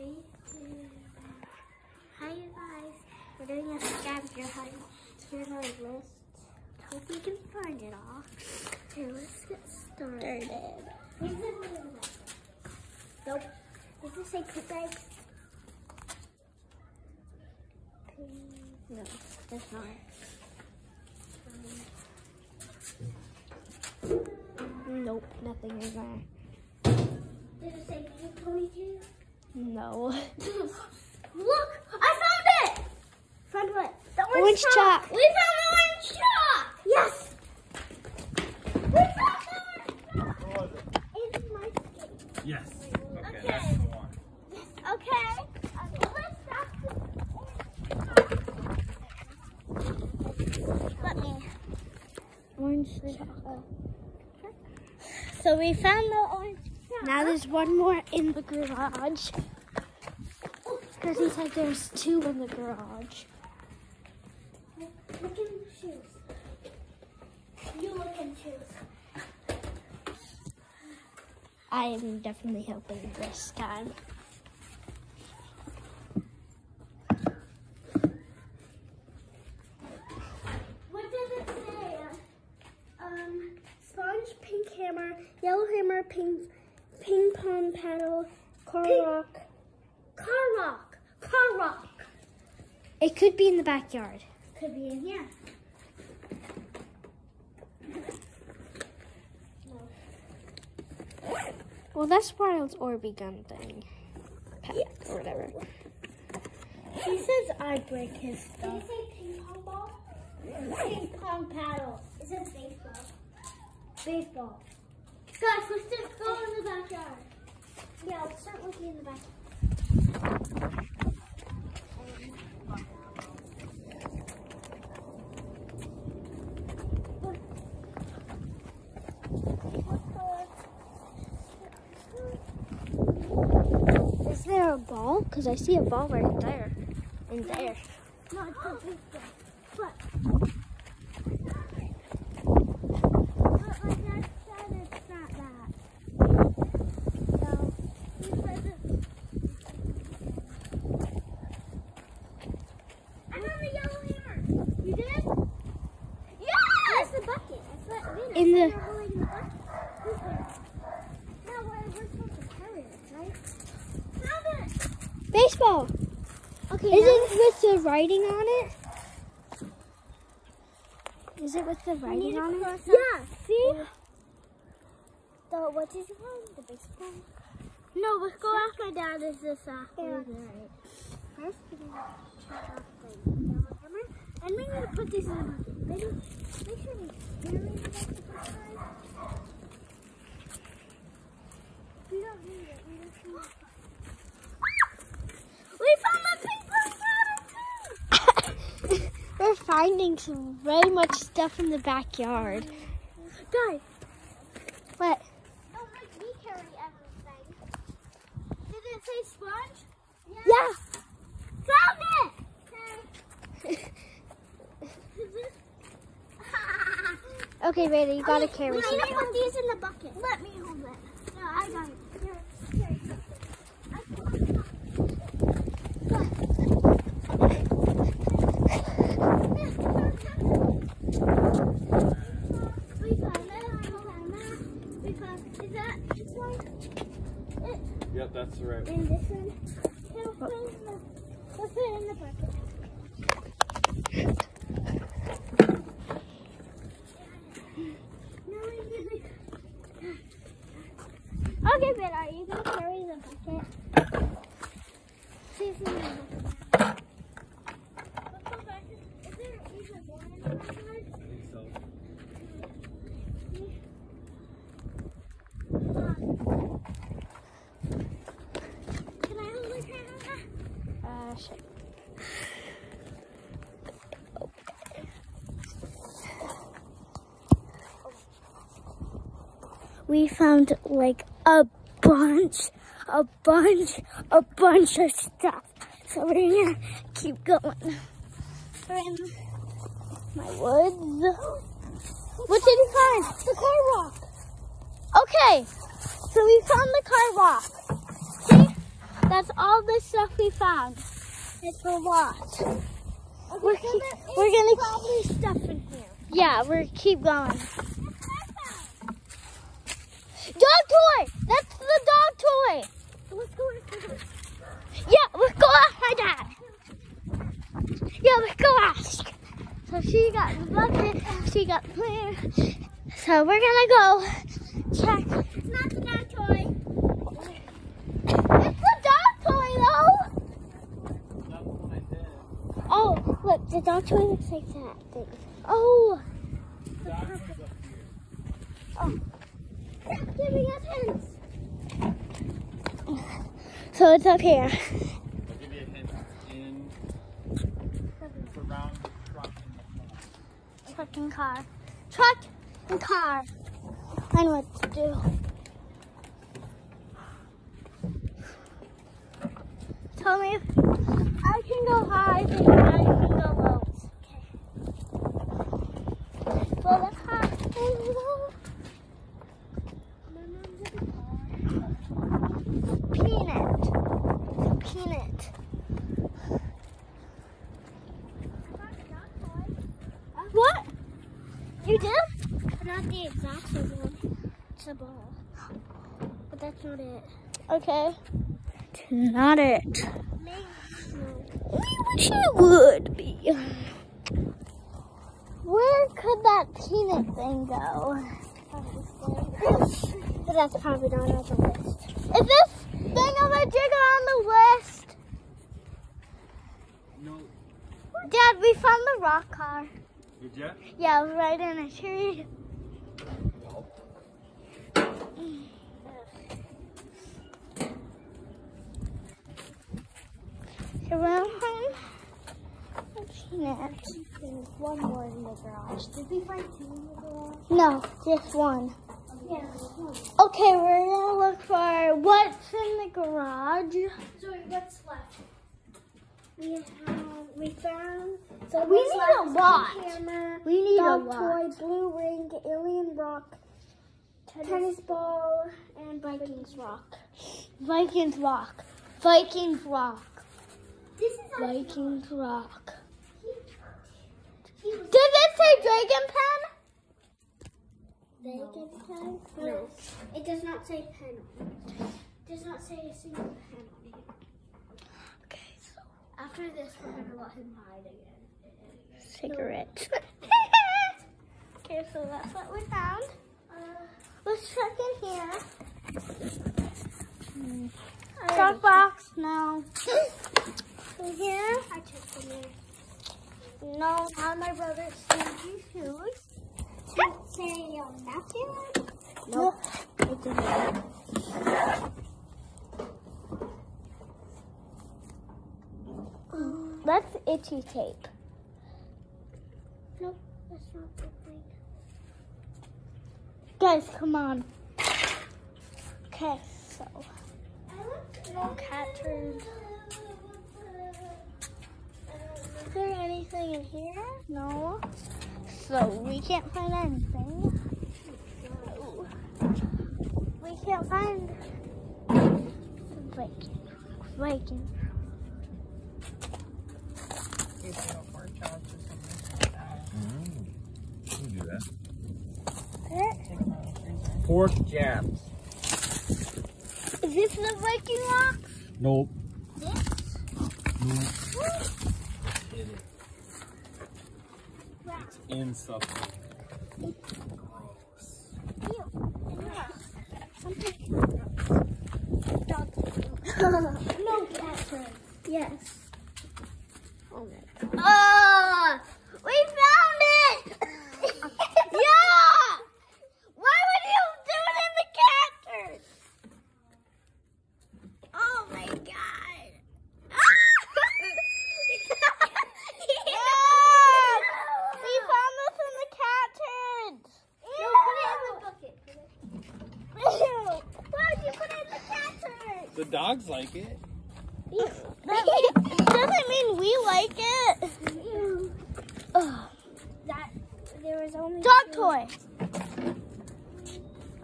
Three. Hi, you guys. We're doing a scavenger hunt. Here's our list. Hope you can find it all. Okay, let's get started. Nope. Does this say poop eggs? No, that's not. Nope, nothing in there. Did it say ponytail? No. Look! I found it! Found what? The orange, Orange chalk. chalk. We found the orange chalk! Yes! We found the orange chalk! It's my skate. Yes. Okay, Okay. that's the one. Yes, okay. Okay, let's orange chalk. Me. Orange. So we found the orange chalk. Now there's one more in the garage. Because he said there's two in the garage. Look the shoes. You look in shoes. I am definitely helping this time. What does it say? Um, sponge, pink hammer, yellow hammer, pink, ping pong paddle, car rock. Car rock. Car rock. It could be in the backyard. Could be in here. Well, that's Wild's Orby gun thing. Pet, Yeah. Or whatever. He says I break his stuff. Did it say ping pong ball? Ping pong paddle. Is it says baseball. Baseball. Guys, let's just go in the backyard. Yeah, let's start looking in the backyard. Is there a ball? Because I see a ball right there. And there. No, it's a baseball. But. But my dad said it's not that. So, he says it. I found the yellow hammer. You did? Yes! Where's the bucket? I thought, wait, I In thought the- you were holding the bucket. Who's there? No, we're, we're supposed to carry it, right? Found it! Baseball! Okay, Is it with the writing on it? Is it with the writing on it? out- Yeah, see? The what is did you call it? The baseball? No, let's go ask my dad. Is this uh? Yeah. is it right? First, we need to check out the yellow hammer, and we need to put these in the bucket. Make sure we really have to put. We don't need it. We just need. We found the ping pong paddle too. We're finding some very much stuff in the backyard. Guys, What? Oh, don't make me carry everything. Did it say sponge? Yeah. Found it! Okay. Rita, you gotta Okay, carry Let me put these in the bucket. Let me hold it. No, I got it. Here, here. We found it. We found that. We found. Is that this one? It, That's the right one. and this one. Put it in the bucket. No, we really. Okay, but are you gonna carry the bucket? See if we can. Let's go back. Is there even more in the backyard? I think so. Can I hold the camera? Uh, sure. We found like a bunch, a bunch, a bunch of stuff. So we're gonna keep going. We're in my woods. What did you find? The car rock. Okay, so we found the car rock. See? That's all the stuff we found. It's a lot. We're, keep, we're gonna Probably stuff in here. yeah, we're keep going. Dog toy. That's the dog toy. Let's go into this. Yeah, let's go ask my dad. Yeah, let's go ask. So she got the bucket, she got the planner. So we're gonna go check. It's not the dog toy. It's the dog toy though. That's what I did. Oh, look, the dog toy looks like that thing. Oh, Dog is up here. Stop giving us hints. So it's up here. I'll give you a hint. In. It's around truck in. Truck and car. Truck and car. I know what to do. Tell me if I can go high and I can go low. Okay. Well, let's high and low. Peanut. Peanut. What? You did? But not the exact. It's a ball. But that's not it. Okay. Not it. Maybe. No. We wish it would be. Where could that peanut thing go? But that's probably not on the list. Is this thing of a jigger on the list? No. Dad, we found the rock car. Did you? Yeah, it was right in a tree. Around a peanut. There's one more in the garage. Did we find two in the garage? No, just one. Yeah. Okay, we're gonna look for what's in the garage. So what's left? We have we found so We need left a lot. Hammer, We need a dog lot. toy, blue ring, alien rock, tennis, ball, and Vikings rock. Vikings Rock. Vikings Rock. This is Vikings Rock. Does it say Dragon Pen? Bacon pen? No. It does not say pen. It does not say a single pen on here. Okay, so After this, we're gonna let him hide again. cigarettes. okay, so that's what we found. Uh, Let's check in here. Truck box, no. in here, I checked in there. no. Not my brother's stinky shoes. Does it say um, napkin? Nope. That's itchy tape. Nope, that's not the thing. Guys, come on. Okay, so I no cat turds. Is there anything in here? No. So we can't find anything. No. We can't find the Viking. Viking. You can do that. Eh, Pork jams. Is this the Viking rock? Nope. This? It It's in something. Gross. no cat turds. Yes. Oh, we found like it. that mean, doesn't mean we like it. that there was only dog toy.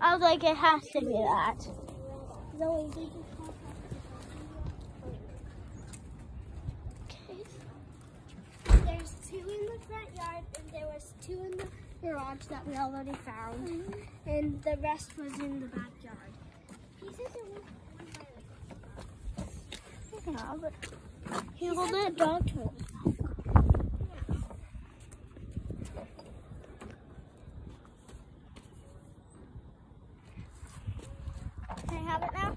I was like, it has to be that. There's two in the front yard, and there was two in the garage that we already found, mm -hmm. and the rest was in the backyard. Yeah, but He hold that dog to can I have it now?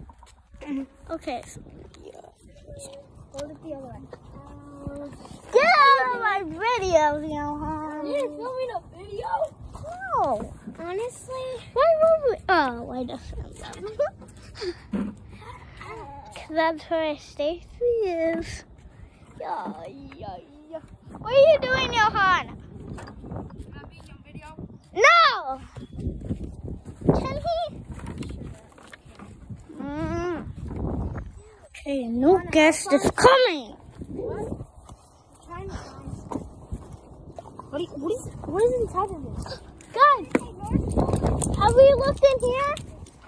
Mm-hmm. Okay. so- Hold it the other way. Get out of my videos, Johan. You're filming a video? No. Honestly, Why were we? Oh, why doesn't That's where Stacy is. Yeah, yeah, yeah. What are you doing, Johan? No! Can he? Mm. Okay, no guest is coming. find. What, is, what, is, what is inside of this? Guys, have we looked in here?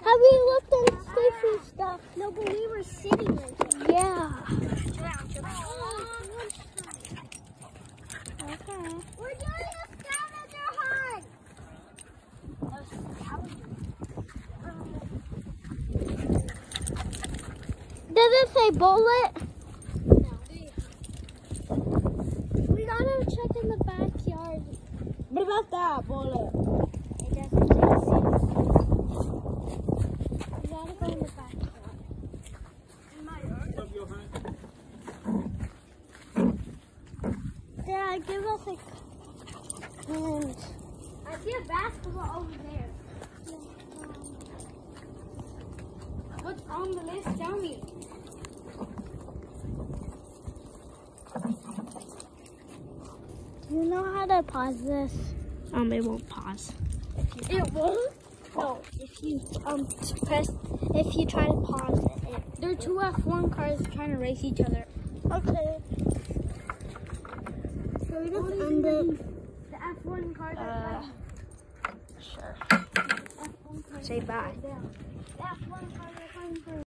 Have we looked in Stacy's stuff? No, but we were sitting right there. Yeah. Okay. We're doing a scavenger hunt. Does it say bullet? We gotta check in the backyard. What about that bullet? It doesn't say We gotta go in the backyard. What's up, Johan? Dad, give us a hint. I see a basketball over there. What's on the list? Tell me. Do you know how to pause this? Um, it won't pause. It won't? No, if you um press, if you try to pause it, there are two F1 cars trying to race each other. Okay. So we just end it. The F1 cars Uh, sure. F1 cars Say bye.